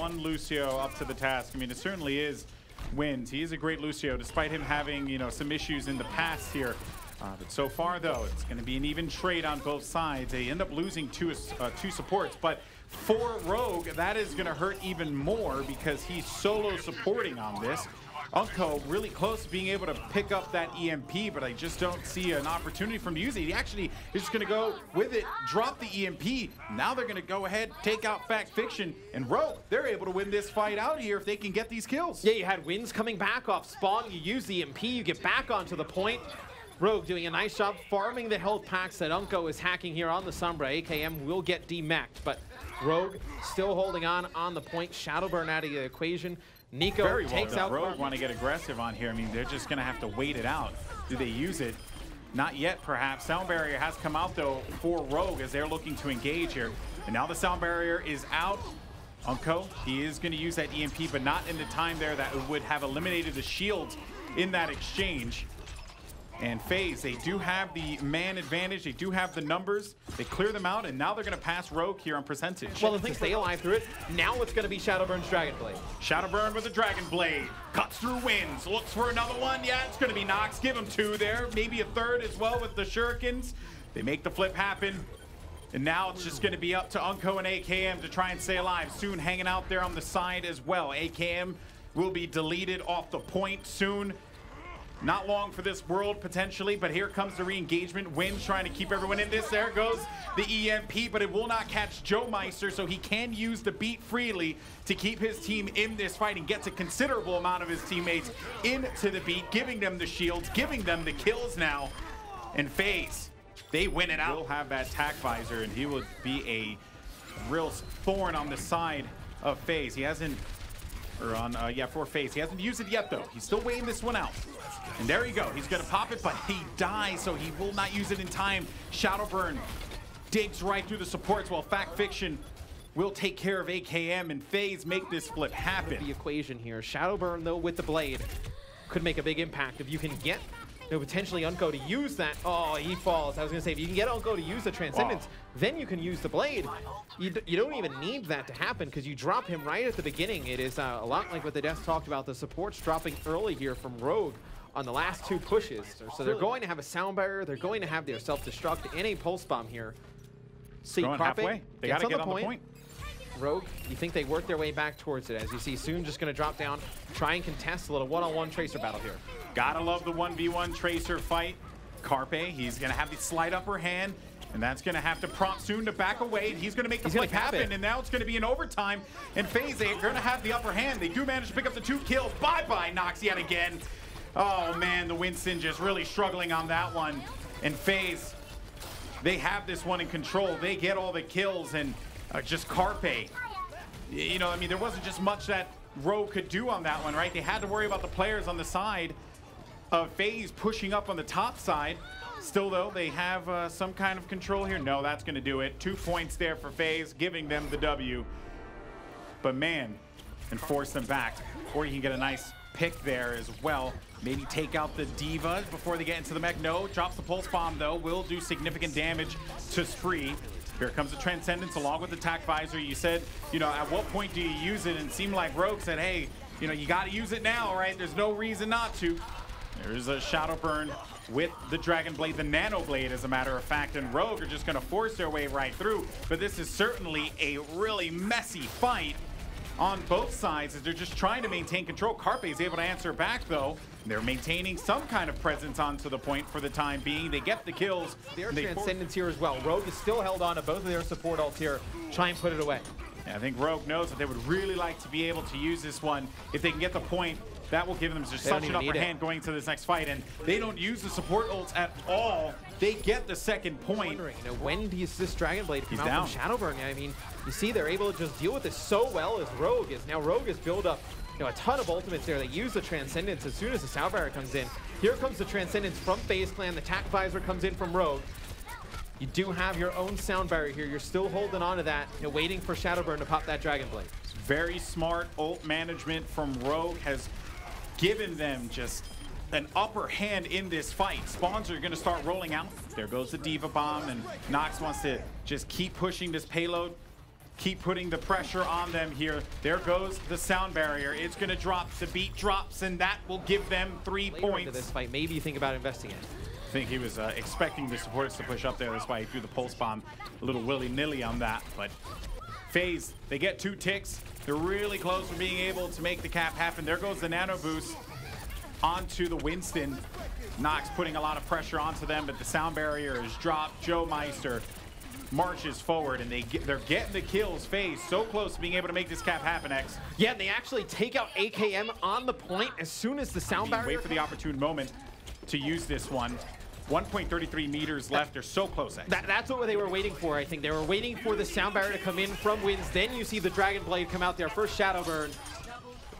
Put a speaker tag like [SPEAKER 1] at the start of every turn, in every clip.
[SPEAKER 1] one Lucio up to the task. I mean, it certainly is Winz. He is a great Lucio, despite him having, you know, some issues in the past here. Uh, but so far, though, it's going to be an even trade on both sides. They end up losing two, uh, two supports, but for Rogue, that is going to hurt even more because he's solo supporting on this. uNKOE really close to being able to pick up that EMP, but I just don't see an opportunity for him to use it. He actually is just going to go with it, drop the EMP. Now they're going to go ahead, take out Fact Fiction, and Rogue, they're able to win this fight out here if they can get these kills.
[SPEAKER 2] Yeah, you had Winz coming back off spawn. You use the EMP, you get back onto the point. Rogue doing a nice job farming the health packs that uNKOE is hacking here on the Sombra. AKM will get demeched, but Rogue still holding on on the point. Shadowburn out of the equation. NiKo
[SPEAKER 1] Very
[SPEAKER 2] takes
[SPEAKER 1] well
[SPEAKER 2] out
[SPEAKER 1] Rogue want to get aggressive on here. I mean, they're just going to have to wait it out. Do they use it? Not yet, perhaps. Sound barrier has come out, though, for Rogue as they're looking to engage here. And now the sound barrier is out. uNKOE, he is going to use that EMP, but not in the time there that would have eliminated the shields in that exchange and FaZe. They do have the man advantage. They do have the numbers. They clear them out, and now they're going to pass Rogue here on percentage.
[SPEAKER 2] Well, the thing stay alive through it. Now it's going to be Shadowburn's Dragon Blade.
[SPEAKER 1] Shadowburn with the Dragon Blade. Cuts through Winz. Looks for another one. Yeah, it's going to be KnoxXx. Give him two there. Maybe a third as well with the Shurikens. They make the flip happen. And now it's just going to be up to uNKOE and AKM to try and stay alive. Soon hanging out there on the side as well. AKM will be deleted off the point soon. Not long for this world, potentially, but here comes the re-engagement. Winz trying to keep everyone in this. There goes the EMP, but it will not catch Joemeister, so he can use the beat freely to keep his team in this fight and gets a considerable amount of his teammates into the beat, giving them the shields, giving them the kills now. And FaZe, they win it out. He'll have that tac visor, and he will be a real thorn on the side of FaZe. He hasn't, or on, uh, yeah, for FaZe. He hasn't used it yet, though. He's still waiting this one out. And there you go. He's going to pop it, but he dies, so he will not use it in time. Shadowburn digs right through the supports while Fact Fiction will take care of AKM and FaZe make this flip happen.
[SPEAKER 2] The equation here. Shadowburn, though, with the blade could make a big impact. If you can get you know, potentially uNKOE to use that. Oh, he falls. I was going to say, if you can get uNKOE to use the Transcendence, wow. then you can use the Blade. You, you don't even need that to happen because you drop him right at the beginning. It is uh, a lot like what the Desk talked about, the supports dropping early here from Rogue on the last two pushes. So they're going to have a sound barrier, they're going to have their self-destruct and a pulse bomb here.
[SPEAKER 1] See, Going halfway. They got to get on the point. point.
[SPEAKER 2] Rogue, you think they work their way back towards it. As you see, Soon just going to drop down, try and contest a little one-on-one -on -one Tracer battle here.
[SPEAKER 1] Gotta love the 1v1 Tracer fight. Carpe, he's going to have the slight upper hand. And that's going to have to prompt Soon to back away. He's going to make the flip happen, it. and now it's going to be an overtime. And FaZe, they're going to have the upper hand. They do manage to pick up the two kills. Bye-bye, KnoxXx yet again. Oh man, the Winston just really struggling on that one. And FaZe, they have this one in control. They get all the kills and uh, just Carpe. You know, I mean, there wasn't just much that Rogue could do on that one, right? They had to worry about the players on the side of FaZe pushing up on the top side. Still, though, they have uh, some kind of control here. No, that's going to do it. Two points there for FaZe, giving them the W. But man, and force them back. Or you can get a nice pick there as well. Maybe take out the D.Va before they get into the mech. No, drops the Pulse Bomb though. Will do significant damage to Spree. Here comes the Transcendence along with the Tac Visor. You said, you know, at what point do you use it? And it seemed like Rogue said, hey, you know, you got to use it now, right? There's no reason not to. There's a Shadowburn with the Dragon Blade, the Nano Blade, as a matter of fact, and Rogue are just going to force their way right through. But this is certainly a really messy fight on both sides as they're just trying to maintain control. Carpe is able to answer back, though. They're maintaining some kind of presence onto the point for the time being. They get the kills.
[SPEAKER 2] Their Transcendence here as well. Rogue is still held on to both of their support ults here. Try and put it away.
[SPEAKER 1] Yeah, I think Rogue knows that they would really like to be able to use this one. If they can get the point, that will give them just they such an upper hand going to this next fight. And they don't use the support ults at all. They get the second point.
[SPEAKER 2] Wondering, you know, when does this Dragon Blade come
[SPEAKER 1] He's
[SPEAKER 2] out
[SPEAKER 1] down.
[SPEAKER 2] from Shadowburn? I mean, you see they're able to just deal with this so well as Rogue is. Now Rogue has built up know, a ton of ultimates there. They use the Transcendence as soon as the Sound Barrier comes in. Here comes the Transcendence from FaZe Clan. The Tac Visor comes in from Rogue. You do have your own Sound Barrier here. You're still holding on to that, you know, waiting for Shadowburn to pop that Dragon Blade.
[SPEAKER 1] Very smart ult management from Rogue has given them just an upper hand in this fight. Spawns are going to start rolling out. There goes the D.Va Bomb, and KnoxXx wants to just keep pushing this payload keep putting the pressure on them here. There goes the sound barrier. It's going to drop. The beat drops, and that will give them three
[SPEAKER 2] Later
[SPEAKER 1] points.
[SPEAKER 2] this fight, maybe you think about investing in.
[SPEAKER 1] I think he was uh, expecting the supporters to push up there. That's why he threw the pulse bomb a little willy-nilly on that. But FaZe, they get two ticks. They're really close to being able to make the cap happen. There goes the nano boost onto the Winston. KnoxXx putting a lot of pressure onto them, but the sound barrier is dropped. Joemeister marches forward, and they get, they're getting the kills. FaZe so close to being able to make this cap happen, X.
[SPEAKER 2] Yeah, and they actually take out AKM on the point as soon as the sound barrier.
[SPEAKER 1] Wait for the opportune moment to use this one. 1.33 meters left. They're so close, X.
[SPEAKER 2] That, that's what they were waiting for, I think. They were waiting for the sound barrier to come in from Winz. Then you see the Dragon Blade come out there. First Shadowburn.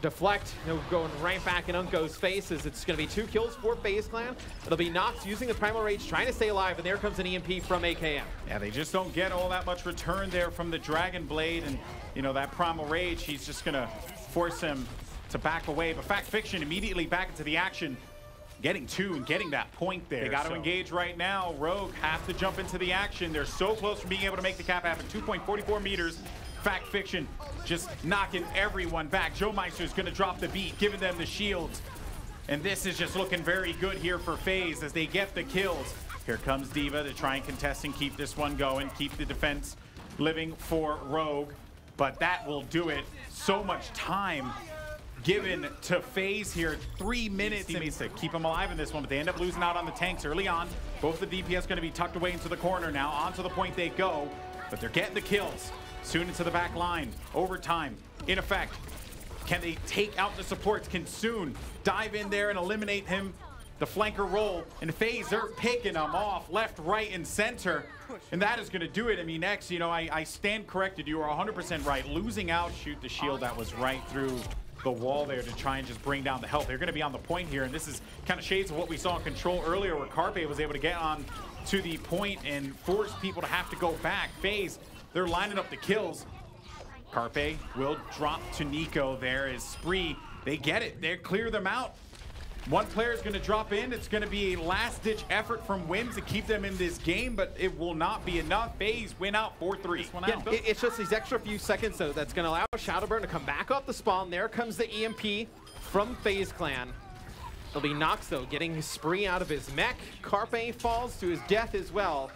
[SPEAKER 2] Deflect, you know, going right back in uNKOE's face as it's going to be two kills for FaZe Clan. It'll be KnoxXx using the Primal Rage, trying to stay alive, and there comes an EMP from AKM.
[SPEAKER 1] Yeah, they just don't get all that much return there from the Dragon Blade, and you know that Primal Rage. He's just gonna force him to back away. But Fact Fiction immediately back into the action, getting two and getting that point there. They got to
[SPEAKER 2] so-
[SPEAKER 1] engage right now. Rogue have to jump into the action. They're so close from being able to make the cap happen. 2.44 meters. Fact Fiction just knocking everyone back. Joemeister's gonna drop the beat, giving them the shields. And this is just looking very good here for FaZe as they get the kills. Here comes D.Va to try and contest and keep this one going, keep the defense living for Rogue. But that will do it. So much time given to FaZe here. Three minutes teammates to keep them alive in this one, but they end up losing out on the tanks early on. Both the DPS going to be tucked away into the corner now. Onto the point they go, but they're getting the kills. Soon into the back line. Overtime. In effect. Can they take out the supports? Can Soon dive in there and eliminate him? The flanker roll. And FaZe, they're picking them off left, right, and center. And that is going to do it. I mean, X, you know, I, I stand corrected. You are 100% right. Losing out, shoot the shield that was right through the wall there to try and just bring down the health. They're going to be on the point here, and this is kind of shades of what we saw in Control earlier where Carpe was able to get on to the point and force people to have to go back. FaZe, they're lining up the kills. Carpe will drop to Nico there as Spree, they get it. They clear them out. One player is going to drop in. It's going to be a last-ditch effort from Winz to keep them in this game, but it will not be enough. FaZe win out 4-3.
[SPEAKER 2] Yeah, it- it's just these extra few seconds, though, that's going to allow Shadowburn to come back off the spawn. There comes the EMP from FaZe Clan. It'll be KnoxXx, though, getting his spree out of his mech. Carpe falls to his death as well.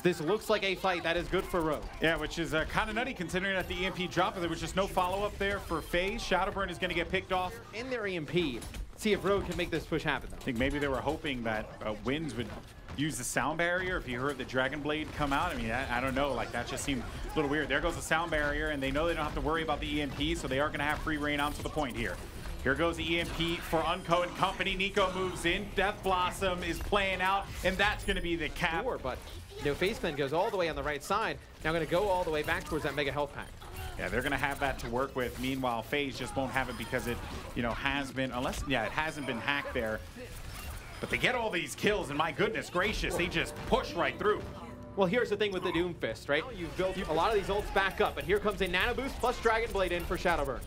[SPEAKER 2] This looks like a fight that is good for Rogue.
[SPEAKER 1] Yeah, which is uh, kind of nutty considering that the EMP drop, there was just no follow-up there for FaZe. Shadowburn is going to get picked off.
[SPEAKER 2] In their EMP, see if Rogue can make this push happen,
[SPEAKER 1] I think maybe they were hoping that uh, Winz would use the sound barrier if you heard the Dragon Blade come out. I mean, I, I don't know. Like, that just seemed a little weird. There goes the sound barrier, and they know they don't have to worry about the EMP, so they are going to have free reign onto the point here. Here goes the EMP for uNKOE and company. Nico moves in. Death Blossom is playing out, and that's going to be the cap.
[SPEAKER 2] Sure, but you know, FaZe Clan goes all the way on the right side. Now going to go all the way back towards that Mega Health Pack.
[SPEAKER 1] Yeah, they're going to have that to work with. Meanwhile, FaZe just won't have it because it, you know, has been, unless, yeah, it hasn't been hacked there. But they get all these kills, and my goodness gracious, they just push right through.
[SPEAKER 2] Well, here's the thing with the Doomfist, right? You've built a lot of these ults back up, but here comes a Nano Boost plus Dragon Blade in for Shadowburn.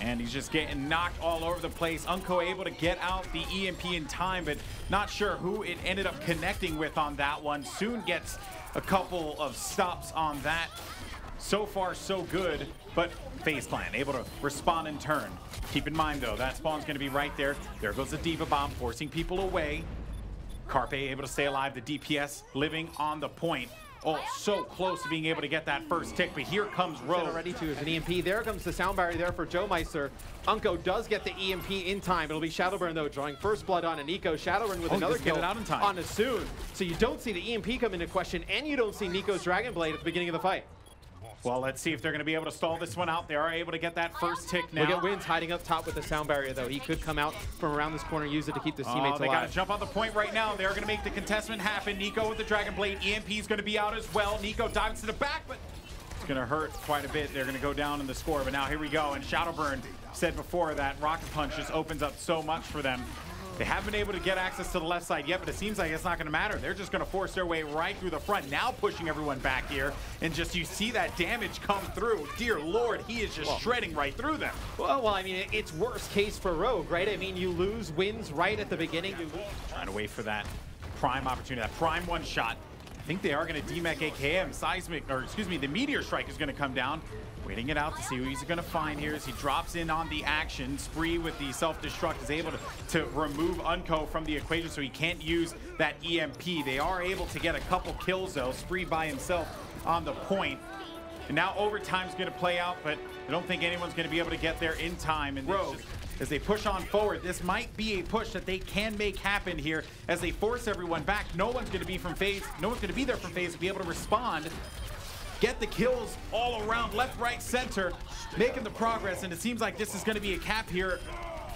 [SPEAKER 1] And he's just getting knocked all over the place. uNKOE able to get out the EMP in time, but not sure who it ended up connecting with on that one. Soon gets a couple of stops on that. So far, so good, but FaZe Clan able to respond in turn. Keep in mind, though, that spawn's going to be right there. There goes the D.Va Bomb, forcing people away. Carpe able to stay alive. The DPS living on the point. Oh, so close to being able to get that first tick, but here comes Rogue.
[SPEAKER 2] already to an EMP. There comes the sound barrier there for Joe Meister. uNKOE does get the EMP in time. It'll be Shadowburn though, drawing first blood on a Nico. Shadowburn with
[SPEAKER 1] Oh,
[SPEAKER 2] another kill
[SPEAKER 1] out in time.
[SPEAKER 2] on Asun. So you don't see the EMP come into question, and you don't see Nico's Dragon Blade at the beginning of the fight.
[SPEAKER 1] Well, let's see if they're going to be able to stall this one out. They are able to get that first tick now.
[SPEAKER 2] Look at Winz hiding up top with the sound barrier though. He could come out from around this corner, use it to keep the
[SPEAKER 1] Oh,
[SPEAKER 2] teammates
[SPEAKER 1] they got to jump on the point right now. They're going to make the contestment happen. Nico with the Dragon Blade. EMP is going to be out as well. Nico dives to the back, but it's going to hurt quite a bit. They're going to go down in the score. But now here we go. And Shadowburn said before that Rocket Punch just opens up so much for them. They haven't been able to get access to the left side yet, but it seems like it's not going to matter. They're just going to force their way right through the front, now pushing everyone back here. And just you see that damage come through. Dear Lord, he is just shredding right through them.
[SPEAKER 2] Well, well, I mean, it's worst case for Rogue, right? I mean, you lose Winz right at the beginning.
[SPEAKER 1] Trying to wait for that prime opportunity, that prime one shot. Think they are going to demech AKM. Seismic, or excuse me, the Meteor Strike is going to come down. Waiting it out to see who he's going to find here as he drops in on the action. Spree with the self-destruct is able to, to remove uNKOE from the equation so he can't use that EMP. They are able to get a couple kills though. Spree by himself on the point. And now overtime's going to play out, but I don't think anyone's going to be able to get there in time. And Rogue, as they push on forward, this might be a push that they can make happen here as they force everyone back. No one's going to be from FaZe. No one's going to be there from FaZe to be able to respond get the kills all around, left, right, center, making the progress, and it seems like this is going to be a cap here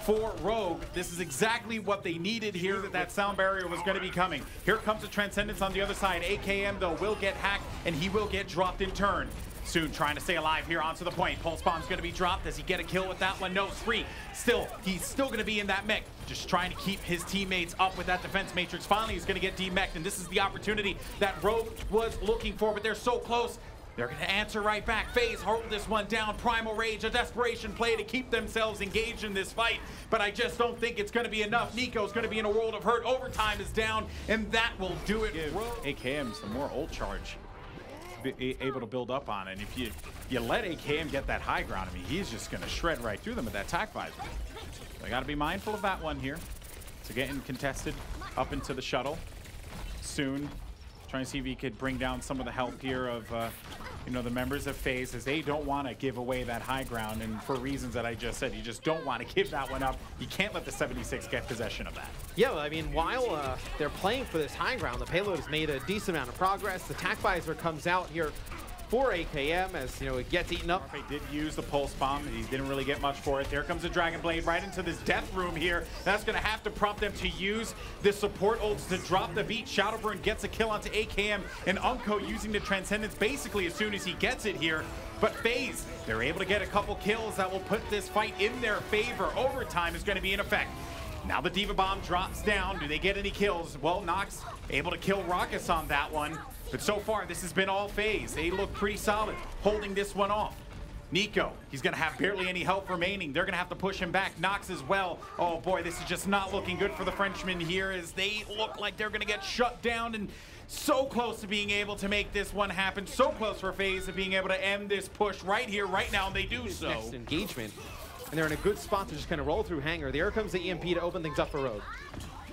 [SPEAKER 1] for Rogue. This is exactly what they needed here, that that sound barrier was going to be coming. Here comes the Transcendence on the other side. AKM, though, will get hacked, and he will get dropped in turn. Soon trying to stay alive here onto the point. Pulse Bomb's to be dropped. Does he get a kill with that one? No, free. Still, he's still to be in that mech. Just trying to keep his teammates up with that defense matrix. Finally, he's to get demeched, and this is the opportunity that Rogue was looking for, but they're so close. They're going to answer right back. FaZe hold this one down. Primal Rage, a desperation play to keep themselves engaged in this fight. But I just don't think it's going to be enough. NiKo's going to be in a world of hurt. Overtime is down, and that will do it. Give AKM some more ult charge. Be able to build up on. And if you you let AKM get that high ground, I mean, he's just going to shred right through them with that tac visor. So I got to be mindful of that one here. So getting contested up into the shuttle soon. Trying to see if he could bring down some of the help here of uh, you know, the members of FaZe as they don't want to give away that high ground. And for reasons that I just said, you just don't want to give that one up. You can't let the 76 get possession of that.
[SPEAKER 2] Yeah, I mean, while uh, they're playing for this high ground, the payload has made a decent amount of progress. The tac visor comes out here for AKM as, you know, it gets eaten up.
[SPEAKER 1] They did use the pulse bomb. He didn't really get much for it. There comes the Dragon Blade right into this death room here. That's going to have to prompt them to use the support ults to drop the beat. Shadowburn gets a kill onto AKM and uNKOE using the Transcendence basically as soon as he gets it here. But FaZe, they're able to get a couple kills that will put this fight in their favor. Overtime is going to be in effect. Now the D.Va Bomb drops down. Do they get any kills? Well, KnoxXx able to kill Rawkus on that one. But so far, this has been all FaZe. They look pretty solid, holding this one off. Nico, he's going to have barely any help remaining. They're going to have to push him back. KnoxXx as well. Oh boy, this is just not looking good for the Frenchmen here as they look like they're going to get shut down and so close to being able to make this one happen. So close for FaZe of being able to end this push right here, right now, and they do so.
[SPEAKER 2] Next engagement. And they're in a good spot to just kind of roll through Hangar. There comes the EMP to open things up for Rogue.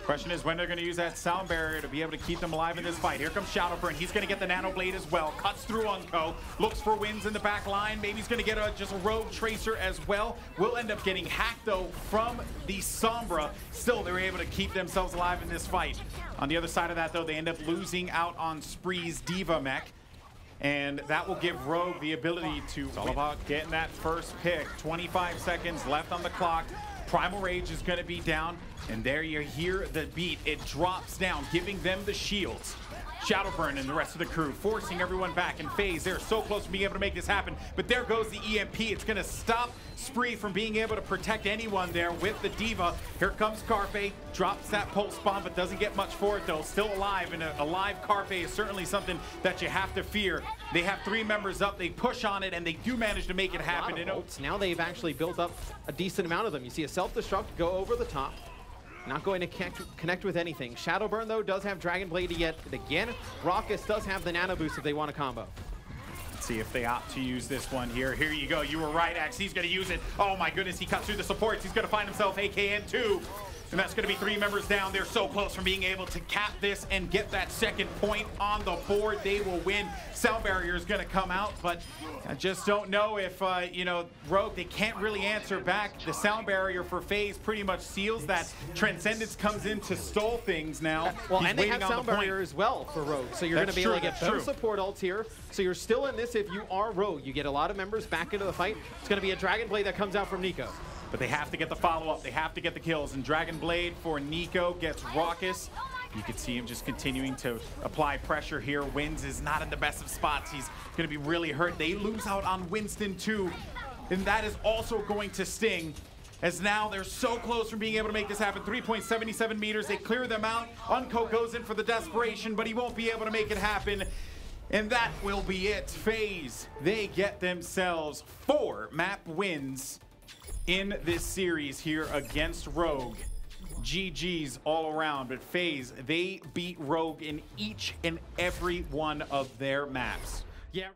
[SPEAKER 1] Question is when they're going to use that sound barrier to be able to keep them alive in this fight. Here comes Shadowburn. He's going to get the Nano Blade as well. Cuts through uNKOE. Looks for Winz in the back line. Maybe he's going to get a, just a Rogue Tracer as well. Will end up getting hacked, though, from the Sombra. Still, they were able to keep themselves alive in this fight. On the other side of that, though, they end up losing out on Spree's D.Va mech. And that will give Rogue the ability to... It's all about getting that first pick. 25 seconds left on the clock. Primal Rage is going to be down. And there you hear the beat. It drops down, giving them the shields. Shadowburn and the rest of the crew forcing everyone back in FaZe. They're so close to being able to make this happen, but there goes the EMP. It's going to stop Spree from being able to protect anyone there with the D.Va. Here comes Carpe, drops that pulse bomb, but doesn't get much for it though. Still alive, and a, a live Carpe is certainly something that you have to fear. They have three members up, they push on it, and they do manage to make it happen.
[SPEAKER 2] Now they've actually built up a decent amount of them. You see a self-destruct go over the top. Not going to connect, connect with anything. Shadowburn, though, does have Dragon Blade yet again. Rawkus does have the Nano Boost if they want a combo.
[SPEAKER 1] Let's see if they opt to use this one here. Here you go. You were right, Axe. He's going to use it. Oh, my goodness. He cuts through the supports. He's going to find himself AKM too. And that's going to be three members down. They're so close from being able to cap this and get that second point on the board. They will win. Sound barrier is going to come out, but I just don't know if, uh, you know, Rogue, they can't really answer back. The sound barrier for FaZe pretty much seals that. Transcendence comes in to stall things now.
[SPEAKER 2] Well, He's and they have sound the barrier as well for Rogue. So you're going to be true, able to get both support ults here. So you're still in this if you are Rogue. You get a lot of members back into the fight. It's going to be a Dragon Blade that comes out from NiKo.
[SPEAKER 1] But they have to get the follow-up. They have to get the kills. And Dragon Blade for NiKo gets Rawkus. You can see him just continuing to apply pressure here. Winz is not in the best of spots. He's going to be really hurt. They lose out on Winston too. And that is also going to sting as now they're so close from being able to make this happen. 3.77 meters. They clear them out. uNKOE goes in for the desperation, but he won't be able to make it happen. And that will be it. FaZe, they get themselves four map wins in this series here against Rogue. GG's all around. But FaZe, they beat Rogue in each and every one of their maps.